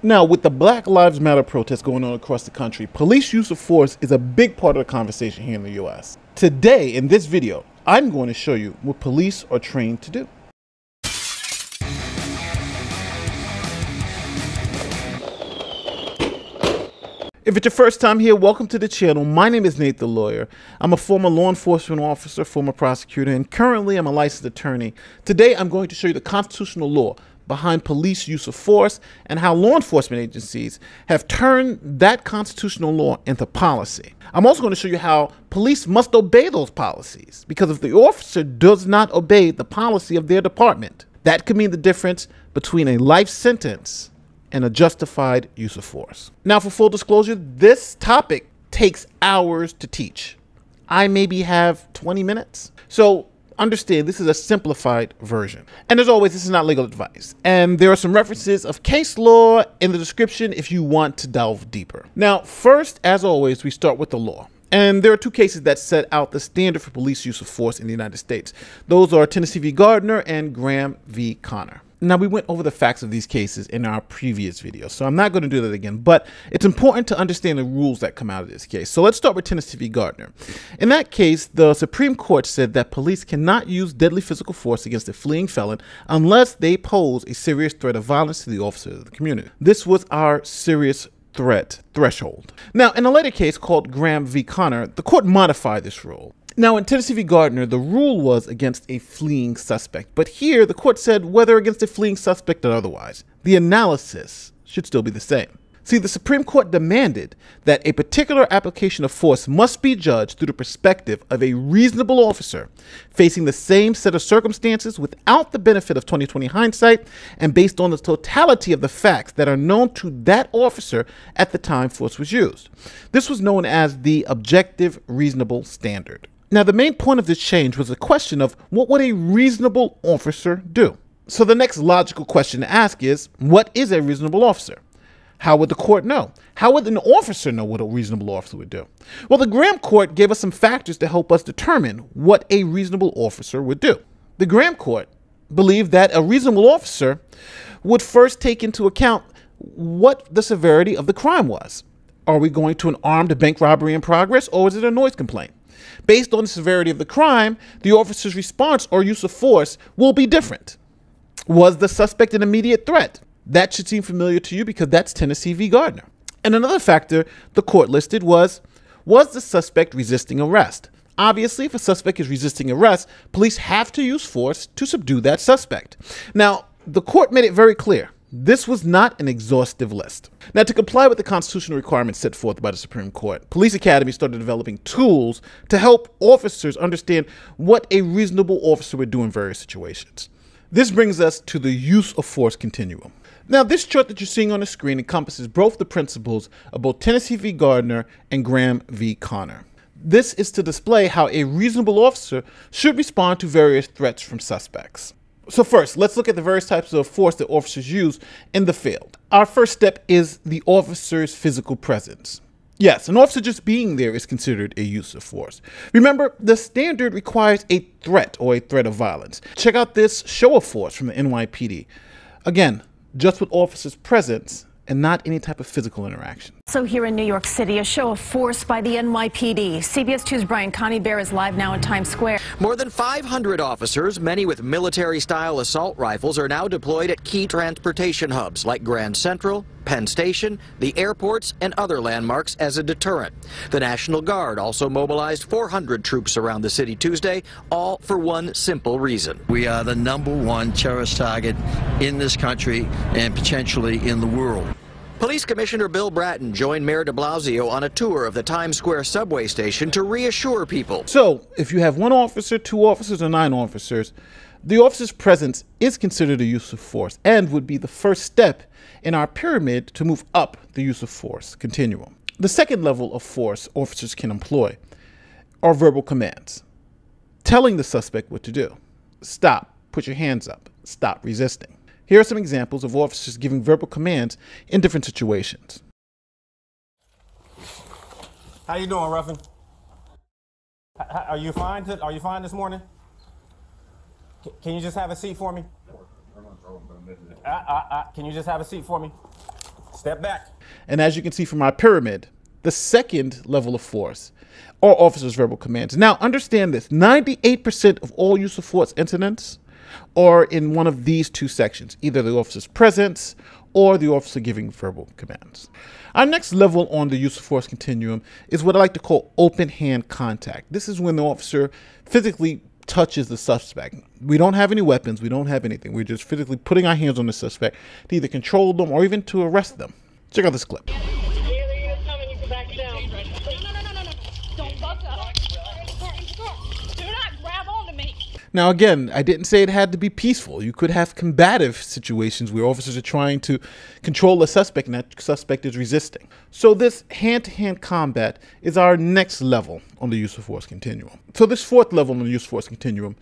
Now, with the Black Lives Matter protests going on across the country, police use of force is a big part of the conversation here in the US. Today, in this video, I'm going to show you what police are trained to do. If it's your first time here, welcome to the channel. My name is Nate the Lawyer. I'm a former law enforcement officer, former prosecutor, and currently I'm a licensed attorney. Today I'm going to show you the constitutional law behind police use of force and how law enforcement agencies have turned that constitutional law into policy. I'm also going to show you how police must obey those policies because if the officer does not obey the policy of their department, that could mean the difference between a life sentence and a justified use of force. Now, for full disclosure, this topic takes hours to teach. I maybe have 20 minutes. So understand this is a simplified version. And as always, this is not legal advice. And there are some references of case law in the description if you want to delve deeper. Now, first, as always, we start with the law. And there are two cases that set out the standard for police use of force in the United States. Those are Tennessee v. Garner and Graham v. Connor. Now, we went over the facts of these cases in our previous video, so I'm not going to do that again, but it's important to understand the rules that come out of this case. So let's start with Tennessee v. Garner. In that case, the Supreme Court said that police cannot use deadly physical force against a fleeing felon unless they pose a serious threat of violence to the officers of the community. This was our serious threat threshold. Now, in a later case called Graham v. Connor, the court modified this rule. Now, in Tennessee v. Garner, the rule was against a fleeing suspect, but here the court said whether against a fleeing suspect or otherwise, the analysis should still be the same. See, the Supreme Court demanded that a particular application of force must be judged through the perspective of a reasonable officer facing the same set of circumstances without the benefit of 2020 hindsight and based on the totality of the facts that are known to that officer at the time force was used. This was known as the objective reasonable standard. Now, the main point of this change was the question of what would a reasonable officer do? So, the next logical question to ask is what is a reasonable officer? How would the court know? How would an officer know what a reasonable officer would do? Well, the Graham court gave us some factors to help us determine what a reasonable officer would do. The Graham court believed that a reasonable officer would first take into account what the severity of the crime was. Are we going to an armed bank robbery in progress or is it a noise complaint? Based on the severity of the crime, the officer's response or use of force will be different. Was the suspect an immediate threat? That should seem familiar to you because that's Tennessee v. Garner. And another factor the court listed was was the suspect resisting arrest? Obviously, if a suspect is resisting arrest, police have to use force to subdue that suspect. Now, the court made it very clear this was not an exhaustive list. Now, to comply with the constitutional requirements set forth by the Supreme Court, police academies started developing tools to help officers understand what a reasonable officer would do in various situations. This brings us to the use of force continuum. Now, this chart that you're seeing on the screen encompasses both the principles of both Tennessee v. Garner and Graham v. Connor. This is to display how a reasonable officer should respond to various threats from suspects. So first, let's look at the various types of force that officers use in the field. Our first step is the officer's physical presence. Yes, an officer just being there is considered a use of force. Remember, the standard requires a threat or a threat of violence. Check out this show of force from the NYPD. Again, just with officers' presence and not any type of physical interaction. So here in New York City, a show of force by the NYPD. CBS 2's Brian Conybeare is live now in Times Square. More than 500 officers, many with military-style assault rifles, are now deployed at key transportation hubs like Grand Central, Penn Station, the airports, and other landmarks as a deterrent. The National Guard also mobilized 400 troops around the city Tuesday, all for one simple reason. We are the number one terrorist target in this country and potentially in the world. Police Commissioner Bill Bratton joined Mayor de Blasio on a tour of the Times Square subway station to reassure people. So, if you have one officer, two officers, or nine officers, the officer's presence is considered a use of force and would be the first step in our pyramid to move up the use of force continuum. The second level of force officers can employ are verbal commands, telling the suspect what to do. Stop, put your hands up, stop resisting. Here are some examples of officers giving verbal commands in different situations. How you doing, Ruffin? Are you fine? Are you fine this morning? Can you just have a seat for me? I, I, I, can you just have a seat for me? Step back. And as you can see from my pyramid, the second level of force are officers' verbal commands. Now, understand this 98% of all use of force incidents are in one of these two sections either the officer's presence or the officer giving verbal commands. Our next level on the use of force continuum is what I like to call open hand contact. This is when the officer physically touches the suspect. We don't have any weapons, we don't have anything. We're just physically putting our hands on the suspect to either control them or even to arrest them. Check out this clip. Now, again, I didn't say it had to be peaceful. You could have combative situations where officers are trying to control a suspect and that suspect is resisting. So, this hand to hand combat is our next level on the use of force continuum. So, this fourth level on the use of force continuum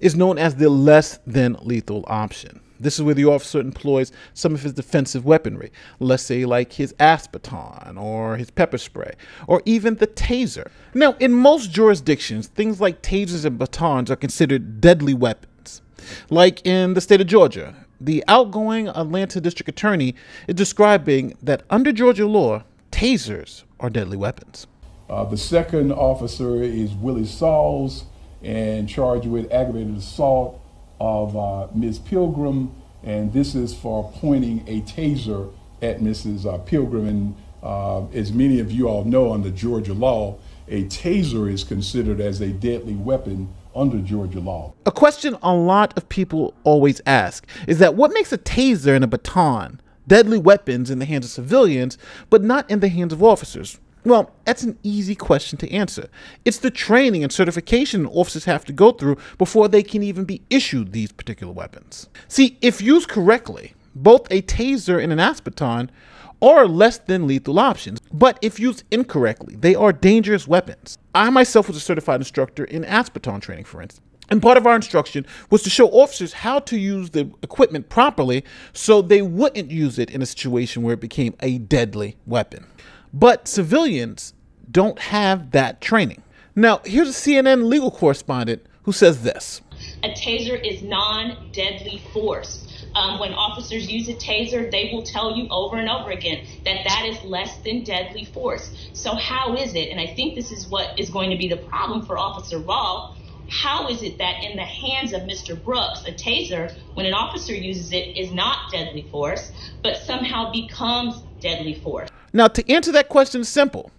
is known as the less than lethal option. This is where the officer employs some of his defensive weaponry, let's say like his ASP baton or his pepper spray, or even the taser. Now, in most jurisdictions, things like tasers and batons are considered deadly weapons. Like in the state of Georgia, the outgoing Atlanta district attorney is describing that under Georgia law, tasers are deadly weapons. Uh, the second officer is Willie Sauls and charged with aggravated assault of uh, Ms. Pilgrim, and this is for pointing a taser at Mrs. Uh, Pilgrim. And uh, as many of you all know, under Georgia law, a taser is considered as a deadly weapon under Georgia law. A question a lot of people always ask is that what makes a taser and a baton deadly weapons in the hands of civilians, but not in the hands of officers? Well, that's an easy question to answer. It's the training and certification officers have to go through before they can even be issued these particular weapons. See, if used correctly, both a taser and an ASP baton are less than lethal options, but if used incorrectly, they are dangerous weapons. I myself was a certified instructor in ASP baton training, for instance. And part of our instruction was to show officers how to use the equipment properly so they wouldn't use it in a situation where it became a deadly weapon. But civilians don't have that training. Now, here's a CNN legal correspondent who says this A taser is non deadly force. Um, when officers use a taser, they will tell you over and over again that that is less than deadly force. So, how is it? And I think this is what is going to be the problem for Officer Raw. How is it that in the hands of Mr. Brooks, a taser, when an officer uses it, is not deadly force, but somehow becomes deadly force? Now, to answer that question simple.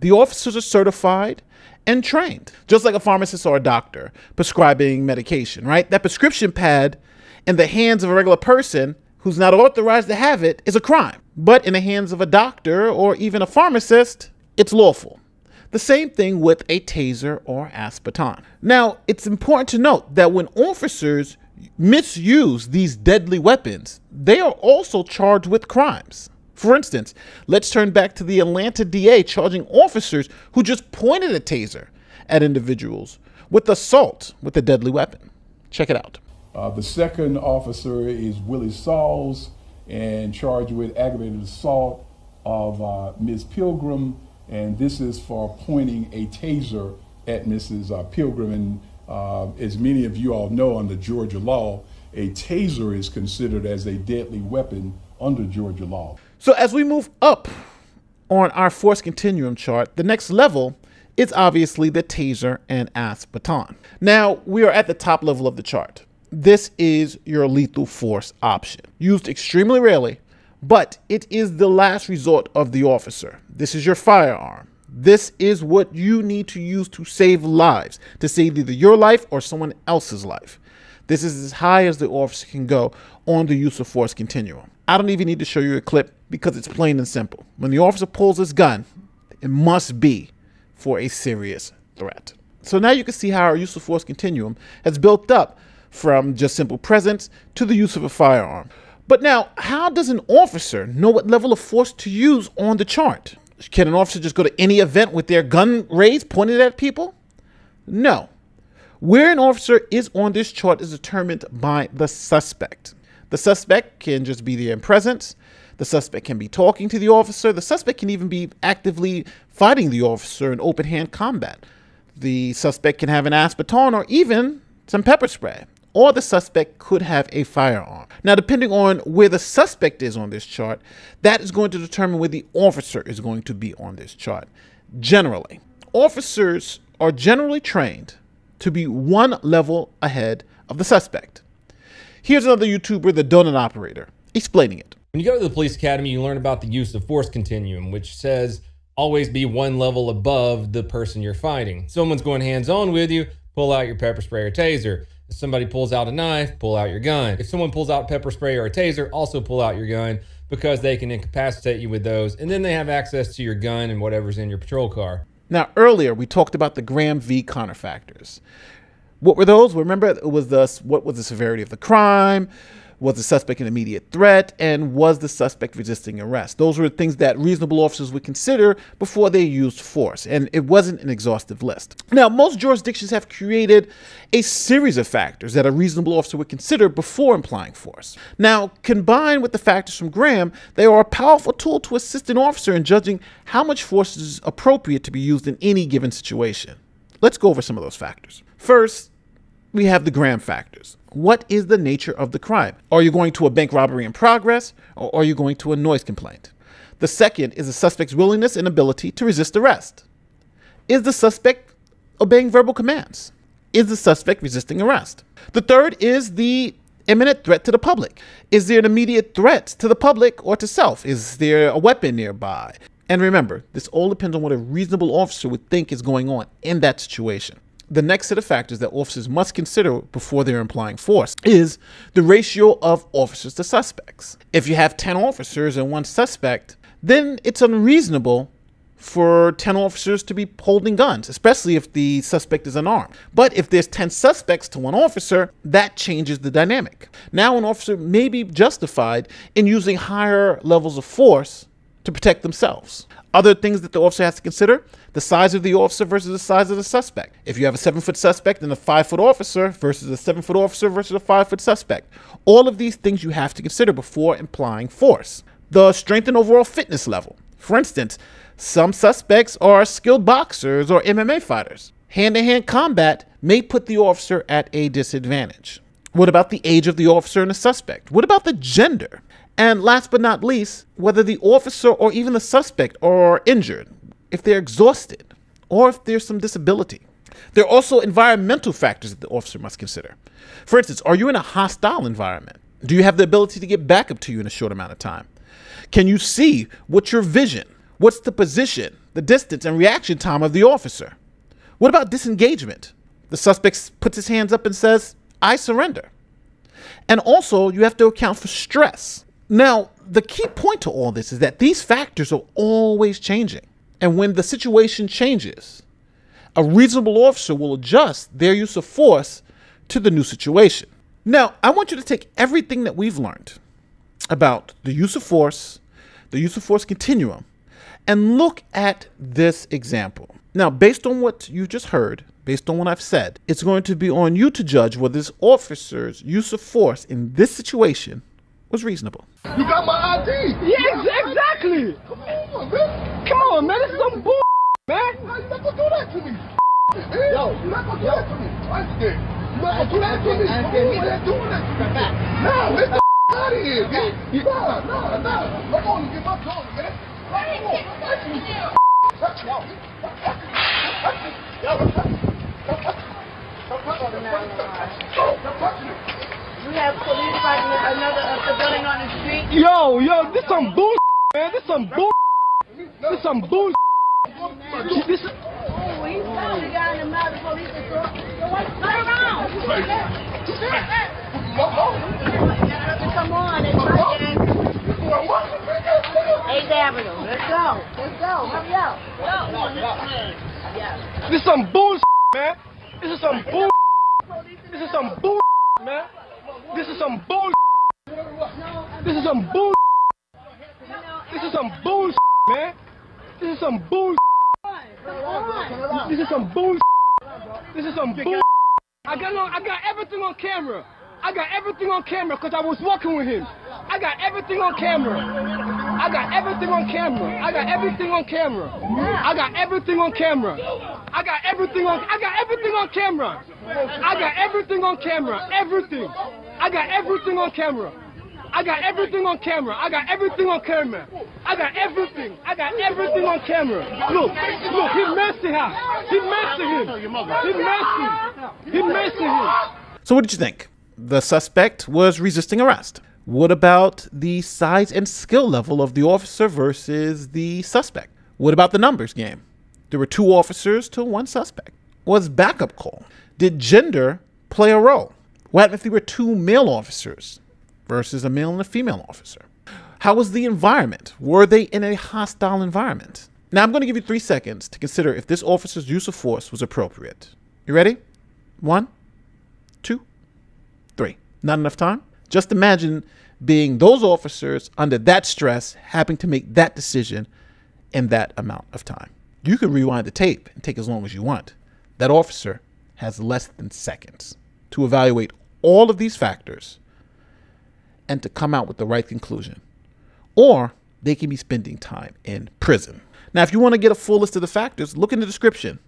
The officers are certified and trained, just like a pharmacist or a doctor prescribing medication, right? That prescription pad in the hands of a regular person who's not authorized to have it is a crime. But in the hands of a doctor or even a pharmacist, it's lawful. The same thing with a taser or ASP baton. Now, it's important to note that when officers misuse these deadly weapons, they are also charged with crimes. For instance, let's turn back to the Atlanta DA charging officers who just pointed a taser at individuals with assault with a deadly weapon. Check it out. Uh, the second officer is Willie Sauls and charged with aggravated assault of uh, Ms. Pilgrim, and this is for pointing a taser at Mrs. Uh, Pilgrim. And uh, as many of you all know, under Georgia law, a taser is considered as a deadly weapon under Georgia law. So as we move up on our force continuum chart, the next level is obviously the taser and ASP baton. Now we are at the top level of the chart. This is your lethal force option, used extremely rarely, but it is the last resort of the officer. This is your firearm. This is what you need to use to save lives, to save either your life or someone else's life. This is as high as the officer can go on the use of force continuum. I don't even need to show you a clip because it's plain and simple. When the officer pulls his gun, it must be for a serious threat. So now you can see how our use of force continuum has built up from just simple presence to the use of a firearm. But now, how does an officer know what level of force to use on the chart? Can an officer just go to any event with their gun raised, pointed at people? No. Where an officer is on this chart is determined by the suspect. The suspect can just be there in presence. The suspect can be talking to the officer. The suspect can even be actively fighting the officer in open hand combat. The suspect can have an ASP baton or even some pepper spray. or the suspect could have a firearm. Now, depending on where the suspect is on this chart, that is going to determine where the officer is going to be on this chart. Generally, officers are generally trained to be one level ahead of the suspect. Here's another YouTuber, the Donut Operator, explaining it. When you go to the police academy, you learn about the use of force continuum, which says always be one level above the person you're fighting. Someone's going hands on with you, pull out your pepper spray or taser. If somebody pulls out a knife, pull out your gun. If someone pulls out pepper spray or a taser, also pull out your gun because they can incapacitate you with those. And then they have access to your gun and whatever's in your patrol car. Now, earlier we talked about the Graham v. Connor factors. What were those? Remember, it was the what was the severity of the crime? Was the suspect an immediate threat? And was the suspect resisting arrest? Those were things that reasonable officers would consider before they used force. And it wasn't an exhaustive list. Now, most jurisdictions have created a series of factors that a reasonable officer would consider before applying force. Now, combined with the factors from Graham, they are a powerful tool to assist an officer in judging how much force is appropriate to be used in any given situation. Let's go over some of those factors. First, we have the Graham factors. What is the nature of the crime? Are you going to a bank robbery in progress or are you going to a noise complaint? The second is the suspect's willingness and ability to resist arrest. Is the suspect obeying verbal commands? Is the suspect resisting arrest? The third is the imminent threat to the public. Is there an immediate threat to the public or to self? Is there a weapon nearby? And remember, this all depends on what a reasonable officer would think is going on in that situation the next set of factors that officers must consider before they're applying force is the ratio of officers to suspects. If you have 10 officers and one suspect, then it's unreasonable for 10 officers to be holding guns, especially if the suspect is unarmed. But if there's 10 suspects to one officer, that changes the dynamic. Now, an officer may be justified in using higher levels of force to protect themselves. Other things that the officer has to consider the size of the officer versus the size of the suspect. If you have a seven foot suspect and a five foot officer versus a seven foot officer versus a five foot suspect. All of these things you have to consider before applying force. The strength and overall fitness level. For instance, some suspects are skilled boxers or MMA fighters. Hand to hand combat may put the officer at a disadvantage. What about the age of the officer and the suspect? What about the gender? And last but not least, whether the officer or even the suspect are injured, if they're exhausted, or if there's some disability. There are also environmental factors that the officer must consider. For instance, are you in a hostile environment? Do you have the ability to get back up to you in a short amount of time? Can you see what's your vision? What's the position, the distance, and reaction time of the officer? What about disengagement? The suspect puts his hands up and says, I surrender. And also, you have to account for stress. Now, the key point to all this is that these factors are always changing. And when the situation changes, a reasonable officer will adjust their use of force to the new situation. Now, I want you to take everything that we've learned about the use of force, the use of force continuum, and look at this example. Now, based on what you just heard, based on what I've said, it's going to be on you to judge whether this officer's use of force in this situation was reasonable. You got my ID. Yes, exactly. Come on, man. Come on, man. This is some bull, man. How you not gonna do that to me? Yo, you not gonna do that to me. I did. You not gonna do that to me. Come on, why doing that? No, get the out of here, man. Nah, nah, nah. Come on, get my gun, man. Yo. Yo. Yo. We have police fighting another uh, on the street. Yo, yo, this some bull, man. This some bull. This some bull. This. Mouth. The police. Come on, it's right Eighth Avenue. Let's go. Let's go. Hurry up. This is some bull, man. This is some bull. This is some bull, man. This is some bull. This is some bull. This is some bull, man. This is some bull. This is some bull. This is some bull. I got I got everything on camera. I got everything on camera because I was walking with him. I got everything on camera. I got everything on camera. I got everything on camera. I got everything on camera. I got everything on. I got everything on camera. I got everything on camera. Everything. I got everything on camera. I got everything on camera. I got everything on camera. I got everything. I got everything on camera. Look, look, he messing him. He messing him. He messing. He messing him. So, what did you think? The suspect was resisting arrest. What about the size and skill level of the officer versus the suspect? What about the numbers game? There were two officers to one suspect. Was backup call? Did gender play a role? What happened if there were two male officers versus a male and a female officer? How was the environment? Were they in a hostile environment? Now, I'm going to give you three seconds to consider if this officer's use of force was appropriate. You ready? One, two, three. Not enough time? Just imagine being those officers under that stress, having to make that decision in that amount of time. You can rewind the tape and take as long as you want. That officer has less than seconds to evaluate all of these factors and to come out with the right conclusion. Or they can be spending time in prison. Now, if you want to get a full list of the factors, look in the description.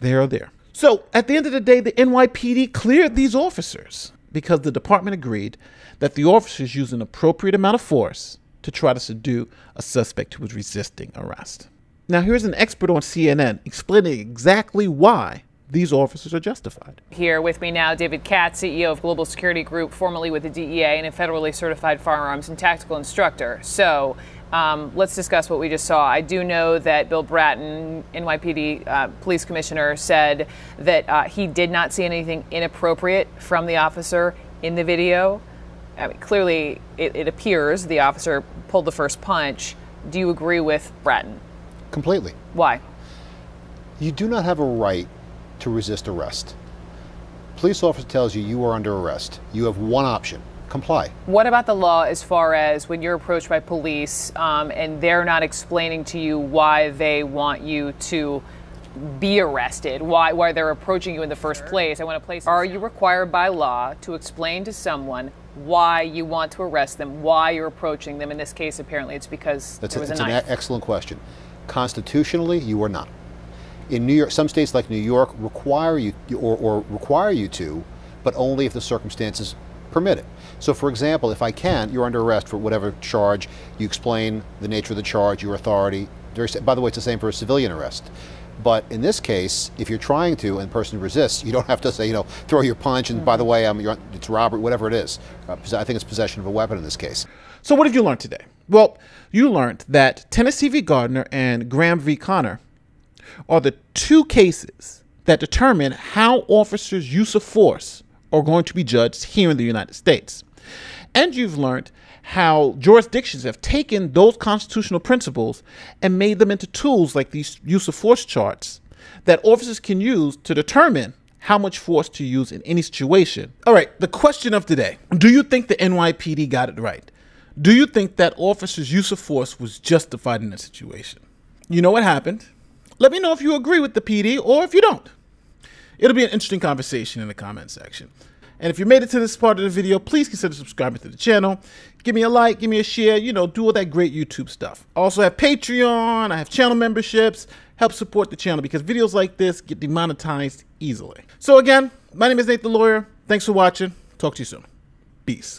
They are there. So, at the end of the day, the NYPD cleared these officers because the department agreed that the officers used an appropriate amount of force to try to subdue a suspect who was resisting arrest. Now, here's an expert on CNN explaining exactly why these officers are justified. Here with me now, David Katz, CEO of Global Security Group, formerly with the DEA and a federally certified firearms and tactical instructor. So, um, let's discuss what we just saw. I do know that Bill Bratton, NYPD uh, police commissioner, said that uh, he did not see anything inappropriate from the officer in the video. I mean, clearly, it, it appears the officer pulled the first punch. Do you agree with Bratton? Completely. Why? You do not have a right to resist arrest. Police officer tells you you are under arrest. You have one option comply. What about the law as far as when you're approached by police um, and they're not explaining to you why they want you to be arrested, why, why they're approaching you in the first place? I want to place. Are you required by law to explain to someone why you want to arrest them, why you're approaching them? In this case, apparently, it's because That's there was a, a it's an knife. e- excellent question. Constitutionally, you are not. In New York, some states like New York require you or, or require you to, but only if the circumstances permit it. So, for example, if I can't, you're under arrest for whatever charge. You explain the nature of the charge, your authority. By the way, it's the same for a civilian arrest. But in this case, if you're trying to and the person resists, you don't have to say, you know, throw your punch and by the way, I'm, you're, it's robbery, whatever it is. Uh, I think it's possession of a weapon in this case. So, what did you learn today? Well, you learned that Tennessee v. Garner and Graham v. Connor are the two cases that determine how officers' use of force are going to be judged here in the United States. And you've learned how jurisdictions have taken those constitutional principles and made them into tools like these use of force charts that officers can use to determine how much force to use in any situation. All right, the question of today Do you think the NYPD got it right? Do you think that officers' use of force was justified in that situation? You know what happened. Let me know if you agree with the PD or if you don't. It'll be an interesting conversation in the comment section. And if you made it to this part of the video, please consider subscribing to the channel. Give me a like, give me a share, you know, do all that great YouTube stuff. I also have Patreon, I have channel memberships. Help support the channel because videos like this get demonetized easily. So again, my name is Nate the Lawyer. Thanks for watching. Talk to you soon. Peace.